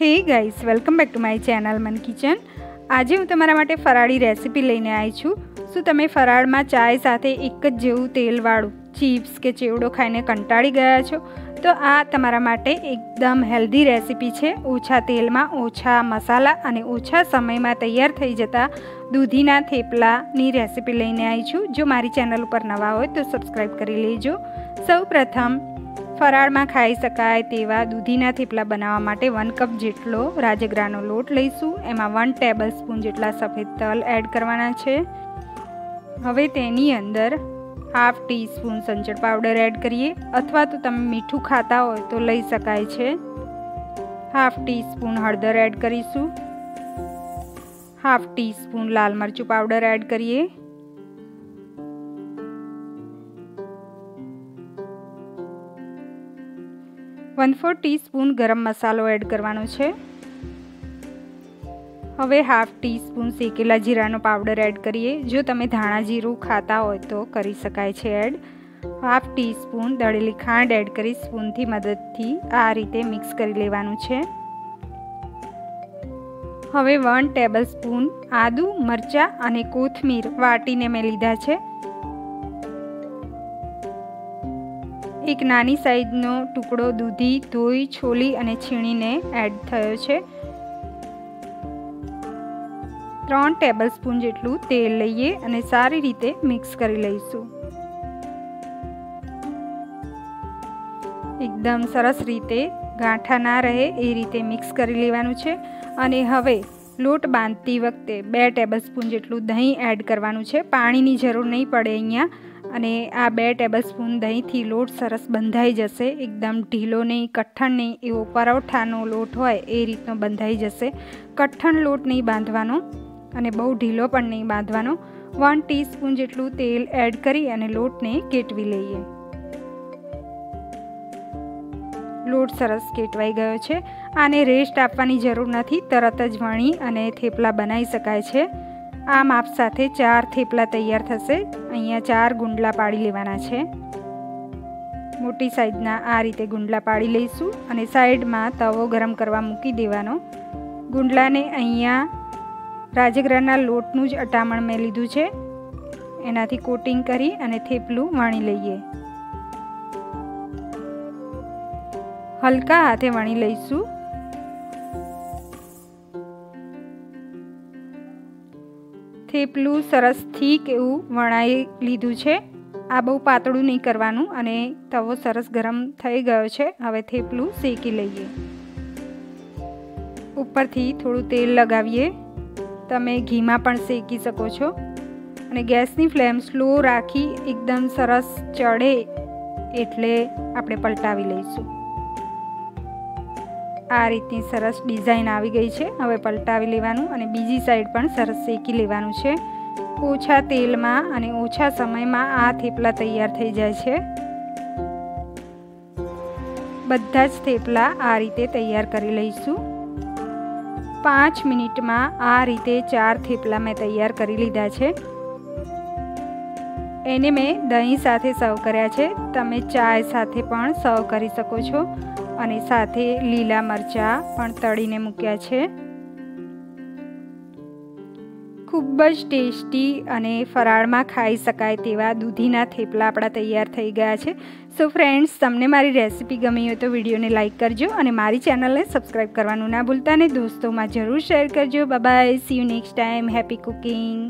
Hey guys, welcome back to my channel Mann kitchen. આજે હું તમારા માટે ફરાળી રેસીપી લઈને આવી છું. શું તમે ફરાળમાં ચાય સાથે એક જ જેવું તેલવાળું ચિપ્સ કે ચેવડો ખાઈને કંટાળી ગયા છો? તો આ તમારા માટે એકદમ હેલ્ધી રેસીપી છે. ઓછા તેલમાં ઓછા મસાલા અને ઓછા સમયમાં તૈયાર થઈ જતા દૂધીના થેપલાની રેસીપી લઈને આવી છું. જો મારી ચેનલ ઉપર નવા હોય તો સબસ્ક્રાઈબ કરી લેજો. સૌ પ્રથમ ફરાળમાં ખાઈ શકાય તેવા દૂધીના થેપલા બનાવવા માટે વન કપ જેટલો રાજગરાનો લોટ લઈશું. એમાં વન ટેબલ સ્પૂન જેટલા સફેદ તલ એડ કરવાના છે. હવે તેની અંદર હાફ ટી સ્પૂન સંચળ પાવડર એડ કરીએ. અથવા તો તમે મીઠું ખાતા હોય તો લઈ શકાય છે. હાફ ટી સ્પૂન હળદર એડ કરીશું. હાફ ટી સ્પૂન લાલ મરચું પાવડર એડ કરીએ. વન ફોર ટીસ્પૂન ગરમ મસાલો એડ કરવાનો છે. હવે હાફ ટીસ્પૂન શેકેલા જીરાનો પાવડર એડ કરીએ. જો તમે ધાણા જીરું ખાતા હોય તો કરી શકાય છે એડ. હાફ ટીસ્પૂન દળેલી ખાંડ એડ કરી સ્પૂનથી મદદથી આ રીતે મિક્સ કરી લેવાનું છે. હવે વન ટેબલ સ્પૂન આદું મરચાં અને કોથમીર વાટીને મેં લીધા છે. એક નાની સાઈઝનો ટુકડો દૂધી, ધોઈ, છોલી અને છીણીને એડ થયો છે. ત્રણ ટેબલ સ્પૂન જેટલું તેલ લઈએ અને સારી રીતે મિક્સ કરી લઈશું. એકદમ સરસ રીતે ગાંઠા ના રહે એ રીતે મિક્સ કરી લેવાનું છે અને હવે લોટ બાંધતી વખતે બે ટેબલ સ્પૂન જેટલું દહીં એડ કરવાનું છે. પાણીની જરૂર નહીં પડે અહીંયા. અને આ બે ટેબલસ્પૂન દહીંથી લોટ સરસ બંધાઈ જશે. એકદમ ઢીલો નહીં, કઠણ નહીં, એવો પરોઠાનો લોટ હોય એ રીતનો બંધાઈ જશે. કઠણ લોટ નહીં બાંધવાનો અને બહુ ઢીલો પણ નહીં બાંધવાનો. વન ટીસ્પૂન જેટલું તેલ એડ કરી અને લોટને કેટવી લઈએ. લોટ સરસ કેટવાઈ ગયો છે. આને રેસ્ટ આપવાની જરૂર નથી. તરત જ વણી અને થેપલા બનાવી શકાય છે. આ માપ સાથે ચાર થેપલા તૈયાર થશે. અહીંયા ચાર ગુંડલા પાડી લેવાના છે. મોટી સાઈઝના આ રીતે ગુંડલા પાડી લઈશું અને સાઈડમાં તવો ગરમ કરવા મૂકી દેવાનો. ગુંડલાને અહીંયા રાજગરાના લોટનું જ અટામણ મેં લીધું છે. એનાથી કોટિંગ કરી અને થેપલું વણી લઈએ. હલકા હાથે વણી લઈશું. થેપલું સરસ થીક એવું વણાઈ લીધું છે. આ બહુ પાતળું નહીં કરવાનું અને તવો સરસ ગરમ થઈ ગયો છે. હવે થેપલું શેકી લઈએ. ઉપરથી થોડું તેલ લગાવીએ. તમે ઘીમાં પણ શેકી શકો છો. અને ગેસની ફ્લેમ સ્લો રાખી એકદમ સરસ ચડે એટલે આપણે પલટાવી લઈશું. આ રીતની સરસ ડિઝાઇન આવી ગઈ છે. હવે પલટાવી લેવાનું અને બીજી સાઈડ પણ સરસ શેકી લેવાનું છે. ઓછા તેલમાં અને ઓછા સમયમાં આ થેપલા તૈયાર થઈ જાય છે. બધા જ થેપલા આ રીતે તૈયાર કરી લઈશું. પાંચ મિનિટમાં આ રીતે ચાર થેપલા મેં તૈયાર કરી લીધા છે. એને મેં દહીં સાથે સર્વ કર્યા છે. તમે ચાય સાથે પણ સર્વ કરી શકો છો. અને સાથે લીલા મરચાં પણ તળીને મૂક્યા છે. ખૂબ જ ટેસ્ટી અને ફરાળમાં ખાઈ શકાય તેવા દૂધીના થેપલા આપણા તૈયાર થઈ ગયા છે. સો ફ્રેન્ડ્સ તમને મારી રેસિપી ગમી હોય તો વિડીયોને લાઇક કરજો અને મારી ચેનલને સબસ્ક્રાઈબ કરવાનું ના ભૂલતા અને દોસ્તોમાં જરૂર શેર કરજો. Bye see you next time happy cooking